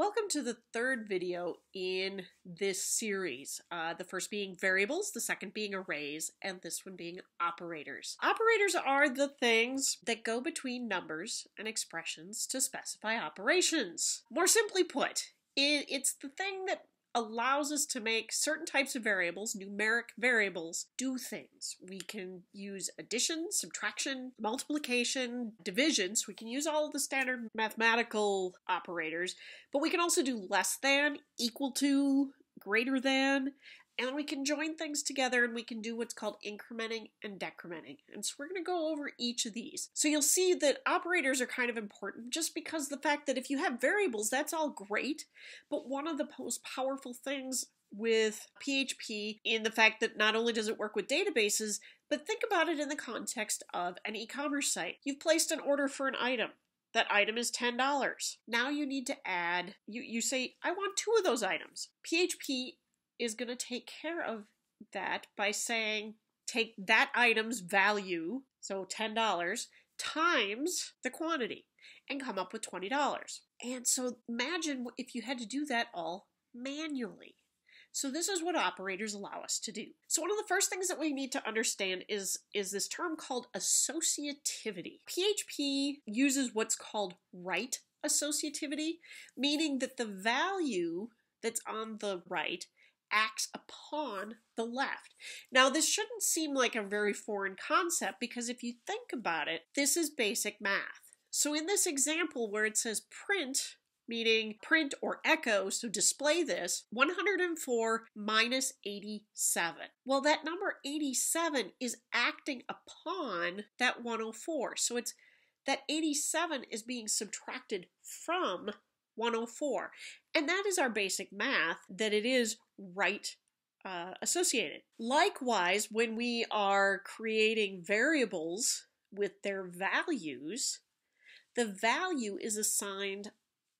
Welcome to the third video in this series. Uh, the first being variables, the second being arrays, and this one being operators. Operators are the things that go between numbers and expressions to specify operations. More simply put, it's the thing that allows us to make certain types of variables, numeric variables, do things. We can use addition, subtraction, multiplication, division, so we can use all of the standard mathematical operators, but we can also do less than, equal to, greater than, and we can join things together and we can do what's called incrementing and decrementing. And so we're going to go over each of these. So you'll see that operators are kind of important just because the fact that if you have variables, that's all great. But one of the most powerful things with PHP in the fact that not only does it work with databases, but think about it in the context of an e-commerce site. You've placed an order for an item. That item is $10. Now you need to add, you, you say, I want two of those items. PHP is going to take care of that by saying take that item's value, so $10, times the quantity and come up with $20. And so imagine if you had to do that all manually. So this is what operators allow us to do. So one of the first things that we need to understand is, is this term called associativity. PHP uses what's called right associativity, meaning that the value that's on the right acts upon the left. Now, this shouldn't seem like a very foreign concept because if you think about it, this is basic math. So in this example where it says print, meaning print or echo, so display this, 104 minus 87. Well, that number 87 is acting upon that 104. So it's that 87 is being subtracted from 104. And that is our basic math, that it is right uh, associated. Likewise, when we are creating variables with their values, the value is assigned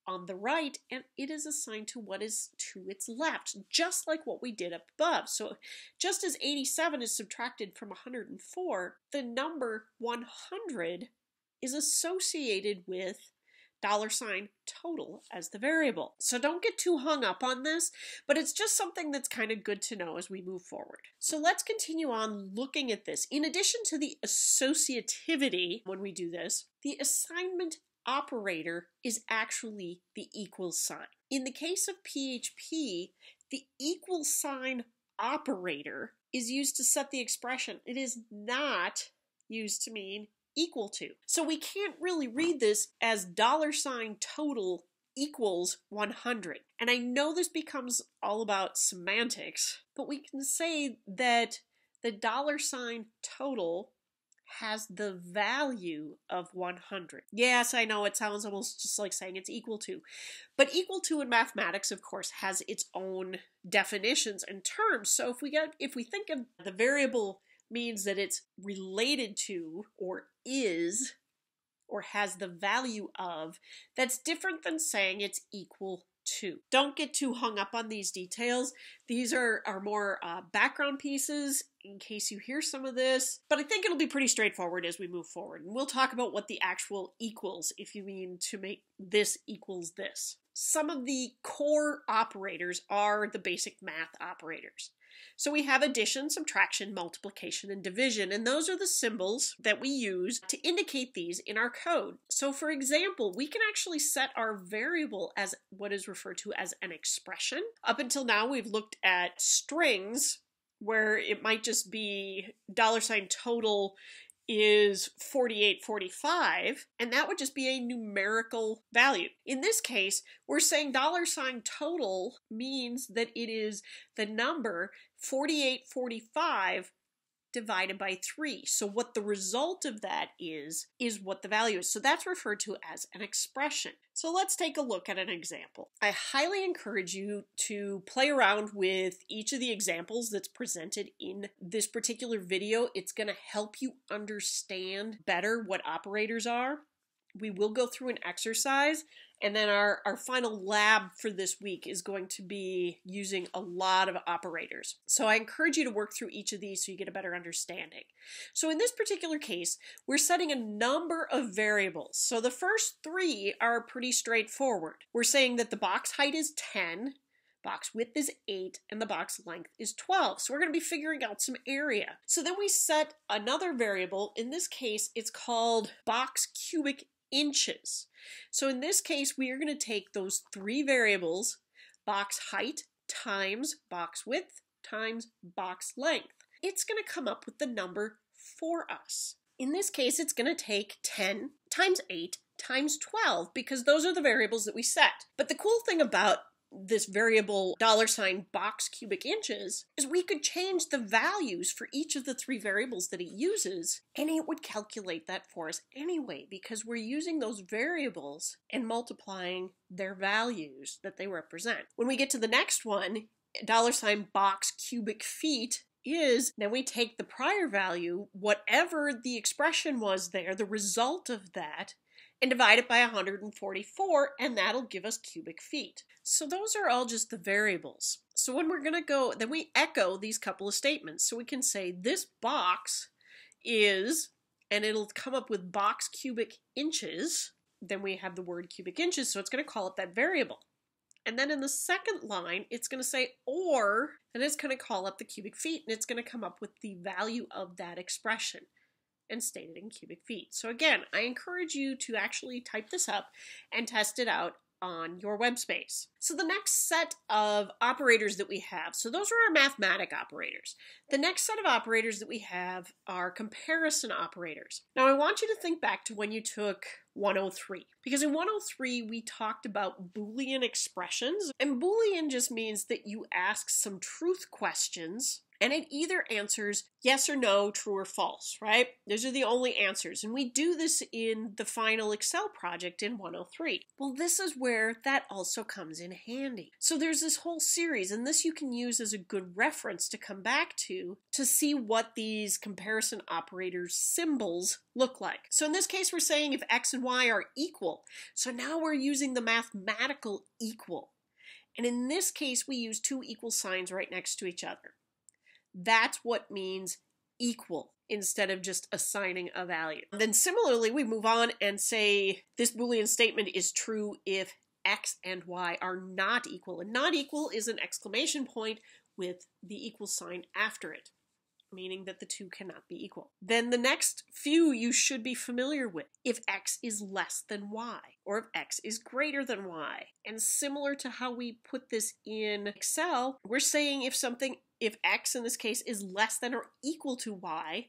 on the right and it is assigned to what is to its left, just like what we did up above. So just as 87 is subtracted from 104, the number 100 is associated with dollar sign total as the variable. So don't get too hung up on this, but it's just something that's kind of good to know as we move forward. So let's continue on looking at this. In addition to the associativity when we do this, the assignment operator is actually the equal sign. In the case of PHP, the equal sign operator is used to set the expression. It is not used to mean equal to. So we can't really read this as dollar sign total equals 100. And I know this becomes all about semantics, but we can say that the dollar sign total has the value of 100. Yes, I know it sounds almost just like saying it's equal to. But equal to in mathematics of course has its own definitions and terms. So if we get if we think of the variable means that it's related to or is or has the value of that's different than saying it's equal to. Don't get too hung up on these details. These are, are more uh, background pieces in case you hear some of this, but I think it'll be pretty straightforward as we move forward. And we'll talk about what the actual equals, if you mean to make this equals this. Some of the core operators are the basic math operators. So we have addition, subtraction, multiplication, and division, and those are the symbols that we use to indicate these in our code. So for example, we can actually set our variable as what is referred to as an expression. Up until now, we've looked at strings, where it might just be dollar sign total is 4845, and that would just be a numerical value. In this case, we're saying dollar sign total means that it is the number 4845 divided by 3. So what the result of that is, is what the value is. So that's referred to as an expression. So let's take a look at an example. I highly encourage you to play around with each of the examples that's presented in this particular video. It's going to help you understand better what operators are. We will go through an exercise And then our, our final lab for this week is going to be using a lot of operators. So I encourage you to work through each of these so you get a better understanding. So in this particular case, we're setting a number of variables. So the first three are pretty straightforward. We're saying that the box height is 10, box width is 8, and the box length is 12. So we're going to be figuring out some area. So then we set another variable. In this case, it's called box cubic inches. So in this case, we are going to take those three variables, box height times box width times box length. It's going to come up with the number for us. In this case, it's going to take 10 times 8 times 12 because those are the variables that we set. But the cool thing about this variable dollar sign box cubic inches is we could change the values for each of the three variables that it uses and it would calculate that for us anyway because we're using those variables and multiplying their values that they represent. When we get to the next one, dollar sign box cubic feet is then we take the prior value, whatever the expression was there, the result of that, and divide it by 144, and that'll give us cubic feet. So those are all just the variables. So when we're going to go, then we echo these couple of statements. So we can say this box is, and it'll come up with box cubic inches. Then we have the word cubic inches, so it's going to call it that variable. And then in the second line, it's going to say or, and it's going to call up the cubic feet, and it's going to come up with the value of that expression and state it in cubic feet. So again, I encourage you to actually type this up and test it out on your web space. So the next set of operators that we have, so those are our mathematic operators. The next set of operators that we have are comparison operators. Now I want you to think back to when you took 103 because in 103 we talked about boolean expressions and boolean just means that you ask some truth questions and it either answers yes or no, true or false, right? Those are the only answers. And we do this in the final Excel project in 103. Well, this is where that also comes in handy. So there's this whole series, and this you can use as a good reference to come back to to see what these comparison operators symbols look like. So in this case, we're saying if x and y are equal. So now we're using the mathematical equal. And in this case, we use two equal signs right next to each other. That's what means equal instead of just assigning a value. Then similarly, we move on and say this Boolean statement is true if x and y are not equal. And not equal is an exclamation point with the equal sign after it, meaning that the two cannot be equal. Then the next few you should be familiar with. If x is less than y, or if x is greater than y. And similar to how we put this in Excel, we're saying if something if x in this case is less than or equal to y,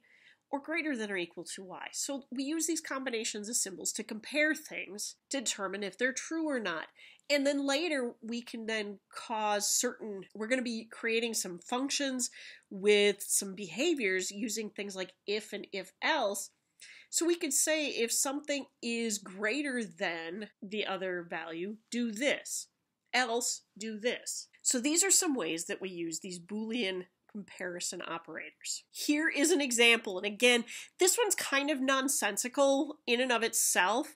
or greater than or equal to y. So we use these combinations of symbols to compare things to determine if they're true or not. And then later we can then cause certain, we're going to be creating some functions with some behaviors using things like if and if else. So we could say if something is greater than the other value, do this, else do this. So these are some ways that we use these Boolean comparison operators. Here is an example, and again, this one's kind of nonsensical in and of itself,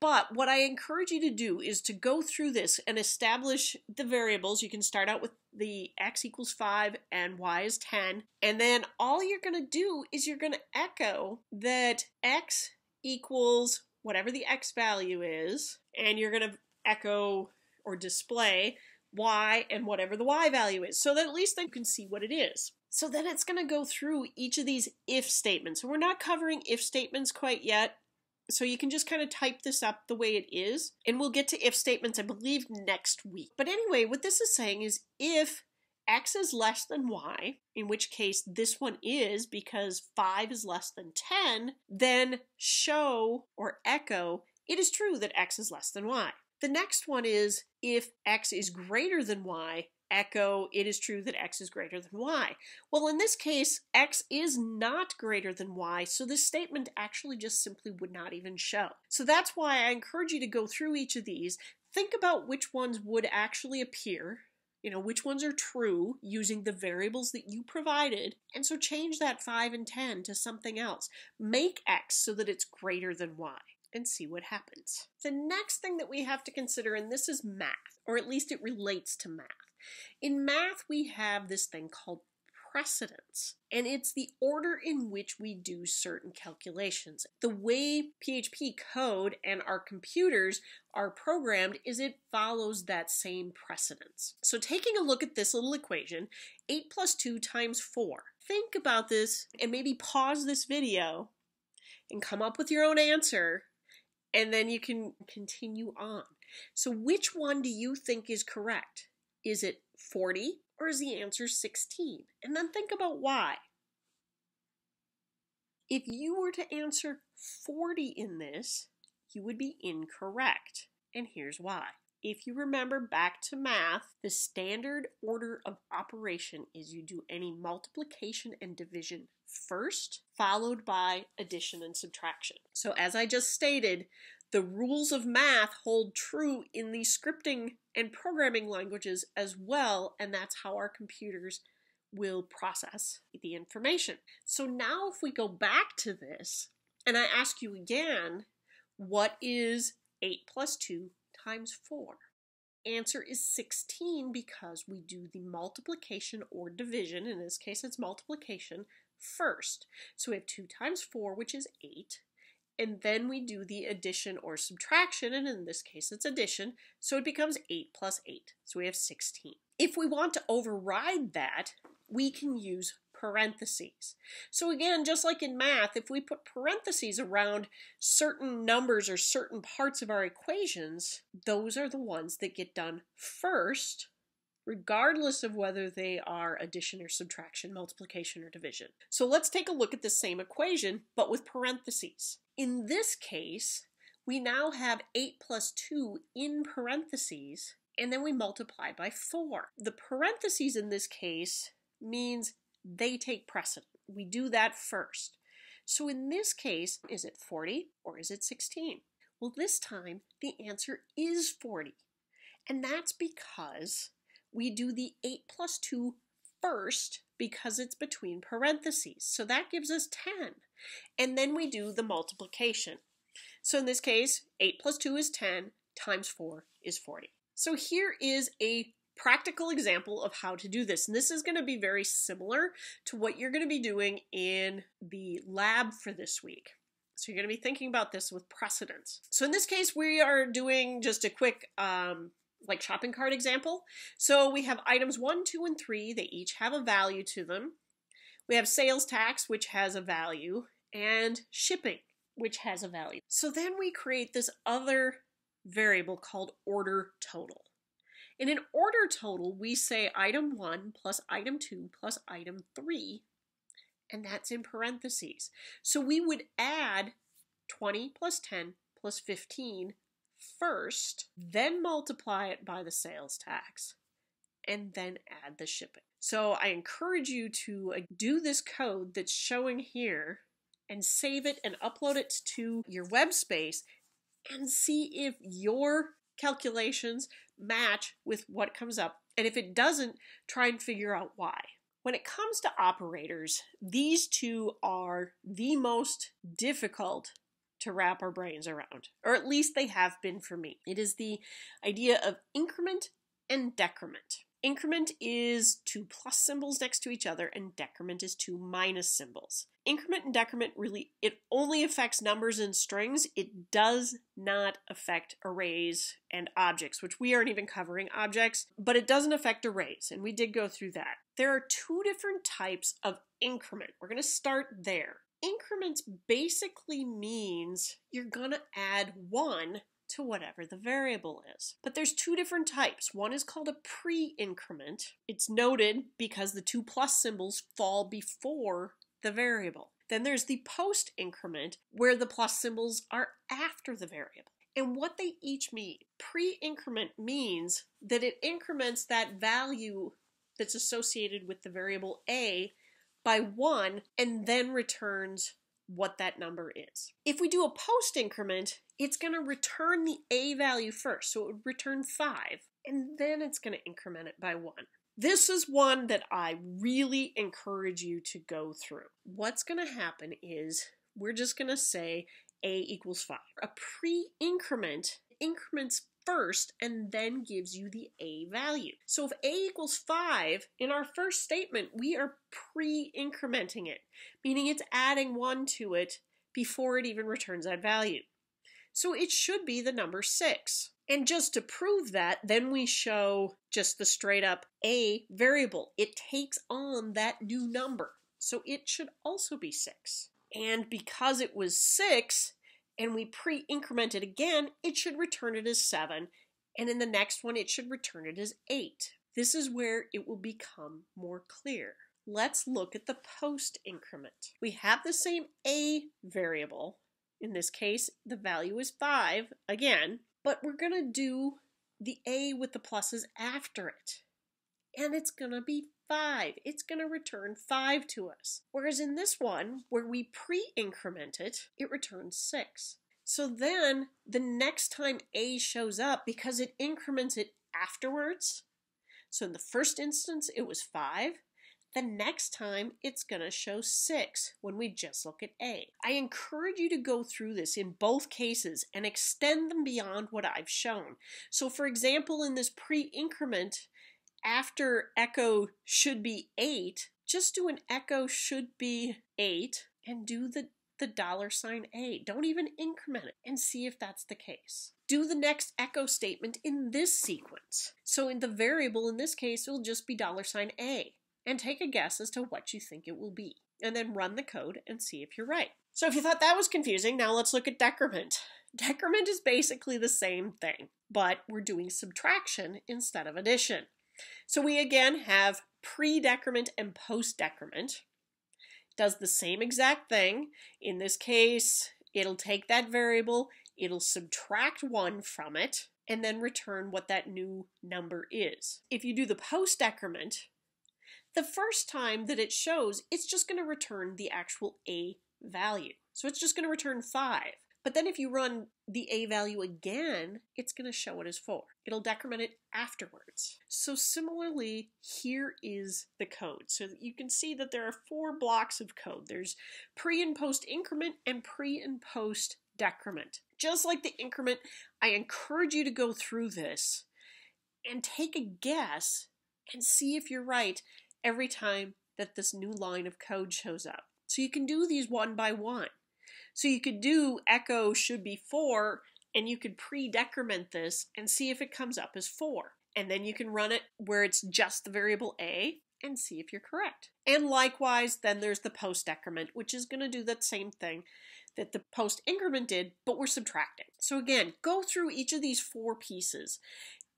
but what I encourage you to do is to go through this and establish the variables. You can start out with the x equals 5 and y is 10, and then all you're going to do is you're going to echo that x equals whatever the x value is, and you're going to echo or display y and whatever the y value is, so that at least you can see what it is. So then it's going to go through each of these if statements. And we're not covering if statements quite yet, so you can just kind of type this up the way it is, and we'll get to if statements, I believe, next week. But anyway, what this is saying is if x is less than y, in which case this one is because 5 is less than 10, then show or echo it is true that x is less than y. The next one is if x is greater than y, echo it is true that x is greater than y. Well, in this case, x is not greater than y, so this statement actually just simply would not even show. So that's why I encourage you to go through each of these, think about which ones would actually appear, you know, which ones are true using the variables that you provided, and so change that 5 and 10 to something else. Make x so that it's greater than y. and see what happens. The next thing that we have to consider, and this is math, or at least it relates to math. In math, we have this thing called precedence, and it's the order in which we do certain calculations. The way PHP code and our computers are programmed is it follows that same precedence. So taking a look at this little equation, 8 plus 2 times 4. Think about this and maybe pause this video and come up with your own answer and then you can continue on. So which one do you think is correct? Is it 40 or is the answer 16? And then think about why. If you were to answer 40 in this, you would be incorrect. And here's why. If you remember back to math, the standard order of operation is you do any multiplication and division first, followed by addition and subtraction. So as I just stated, the rules of math hold true in the scripting and programming languages as well, and that's how our computers will process the information. So now if we go back to this, and I ask you again, what is 8 plus 2 times 4? Answer is 16 because we do the multiplication or division, in this case it's multiplication, first. So we have 2 times 4, which is 8, and then we do the addition or subtraction, and in this case it's addition, so it becomes 8 plus 8, so we have 16. If we want to override that, we can use parentheses. So again, just like in math, if we put parentheses around certain numbers or certain parts of our equations, those are the ones that get done first, regardless of whether they are addition or subtraction, multiplication or division. So let's take a look at the same equation, but with parentheses. In this case, we now have 8 plus 2 in parentheses, and then we multiply by 4. The parentheses in this case means they take precedent. We do that first. So in this case, is it 40 or is it 16? Well, this time the answer is 40. And that's because we do the 8 plus 2 first because it's between parentheses. So that gives us 10. And then we do the multiplication. So in this case, 8 plus 2 is 10, times 4 is 40. So here is a practical example of how to do this. And this is going to be very similar to what you're going to be doing in the lab for this week. So you're going to be thinking about this with precedence. So in this case, we are doing just a quick um, like shopping cart example. So we have items 1, 2, and 3. They each have a value to them. We have sales tax, which has a value, and shipping, which has a value. So then we create this other variable called order total. In an order total, we say item 1 plus item 2 plus item 3, and that's in parentheses. So we would add 20 plus 10 plus 15 first, then multiply it by the sales tax, and then add the shipping. So I encourage you to uh, do this code that's showing here and save it and upload it to your web space and see if your calculations match with what comes up. And if it doesn't, try and figure out why. When it comes to operators, these two are the most difficult to wrap our brains around, or at least they have been for me. It is the idea of increment and decrement. Increment is two plus symbols next to each other, and decrement is two minus symbols. Increment and decrement really, it only affects numbers and strings. It does not affect arrays and objects, which we aren't even covering objects, but it doesn't affect arrays, and we did go through that. There are two different types of increment. We're going to start there. Increments basically means you're going to add one to whatever the variable is. But there's two different types. One is called a pre-increment. It's noted because the two plus symbols fall before the variable. Then there's the post increment where the plus symbols are after the variable. And what they each mean. Pre increment means that it increments that value that's associated with the variable a by 1 and then returns what that number is. If we do a post increment, it's going to return the a value first. So it would return 5, and then it's going to increment it by 1. This is one that I really encourage you to go through. What's going to happen is we're just going to say a equals 5. A pre-increment increments first and then gives you the a value. So if a equals 5, in our first statement, we are pre-incrementing it, meaning it's adding 1 to it before it even returns that value. So it should be the number 6. And just to prove that, then we show just the straight up a variable. It takes on that new number. So it should also be 6. And because it was 6, and we pre-increment it again, it should return it as 7, and in the next one it should return it as 8. This is where it will become more clear. Let's look at the post increment. We have the same a variable. In this case, the value is 5 again, but we're going to do the a with the pluses after it. And it's going to be 5. It's going to return 5 to us. Whereas in this one, where we pre-increment it, it returns 6. So then, the next time A shows up, because it increments it afterwards, so in the first instance it was 5, the next time it's going to show 6 when we just look at A. I encourage you to go through this in both cases and extend them beyond what I've shown. So for example, in this pre-increment, after echo should be 8, just do an echo should be 8 and do the, the dollar sign A. Don't even increment it and see if that's the case. Do the next echo statement in this sequence. So in the variable in this case, it will just be dollar sign A. And take a guess as to what you think it will be. And then run the code and see if you're right. So if you thought that was confusing, now let's look at decrement. Decrement is basically the same thing, but we're doing subtraction instead of addition. So we again have pre-decrement and post-decrement. Does the same exact thing. In this case, it'll take that variable, it'll subtract 1 from it, and then return what that new number is. If you do the post-decrement, the first time that it shows, it's just going to return the actual A value. So it's just going to return 5. But then if you run the A value again, it's going to show it as 4. It'll decrement it afterwards. So similarly, here is the code. So you can see that there are four blocks of code. There's pre and post increment and pre and post decrement. Just like the increment, I encourage you to go through this and take a guess and see if you're right every time that this new line of code shows up. So you can do these one by one. So you could do echo should be 4 and you could pre-decrement this and see if it comes up as 4. And then you can run it where it's just the variable a and see if you're correct. And likewise, then there's the post decrement, which is going to do that same thing that the post increment did, but we're subtracting. So again, go through each of these four pieces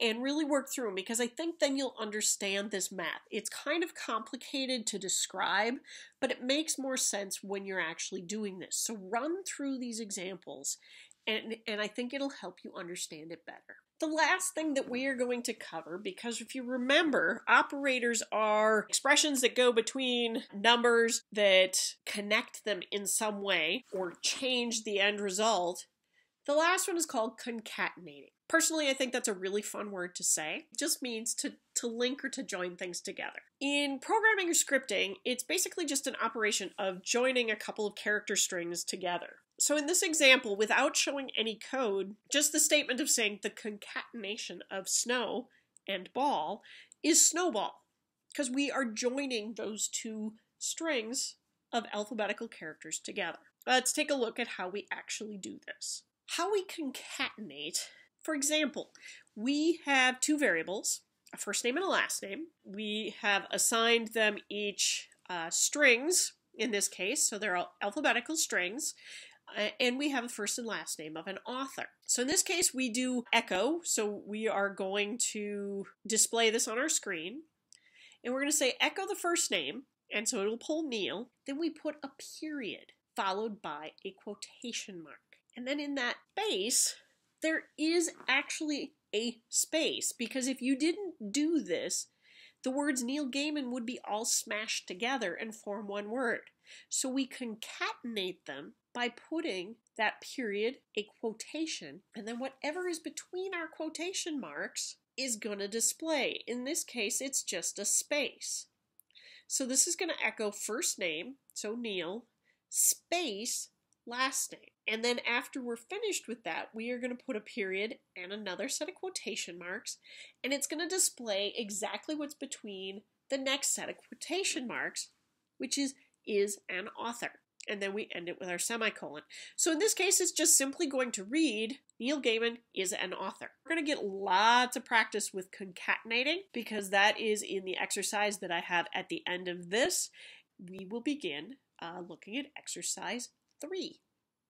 and really work through them because I think then you'll understand this math. It's kind of complicated to describe, but it makes more sense when you're actually doing this. So run through these examples and, and I think it'll help you understand it better. The last thing that we are going to cover, because if you remember, operators are expressions that go between numbers that connect them in some way or change the end result. The last one is called concatenating. Personally, I think that's a really fun word to say. It just means to, to link or to join things together. In programming or scripting, it's basically just an operation of joining a couple of character strings together. So in this example, without showing any code, just the statement of saying the concatenation of snow and ball is snowball, because we are joining those two strings of alphabetical characters together. Let's take a look at how we actually do this. How we concatenate for example, we have two variables, a first name and a last name. We have assigned them each uh, strings in this case, so they're alphabetical strings. Uh, and we have a first and last name of an author. So in this case, we do echo. So we are going to display this on our screen. And we're going to say echo the first name. And so it'll pull Neil. Then we put a period followed by a quotation mark. And then in that space, there is actually a space because if you didn't do this, the words Neil Gaiman would be all smashed together and form one word. So we concatenate them by putting that period, a quotation, and then whatever is between our quotation marks is going to display. In this case, it's just a space. So this is going to echo first name, so Neil, space, last name. And then after we're finished with that, we are going to put a period and another set of quotation marks, and it's going to display exactly what's between the next set of quotation marks, which is is an author. And then we end it with our semicolon. So in this case, it's just simply going to read Neil Gaiman is an author. We're going to get lots of practice with concatenating because that is in the exercise that I have at the end of this. We will begin uh, looking at exercise three.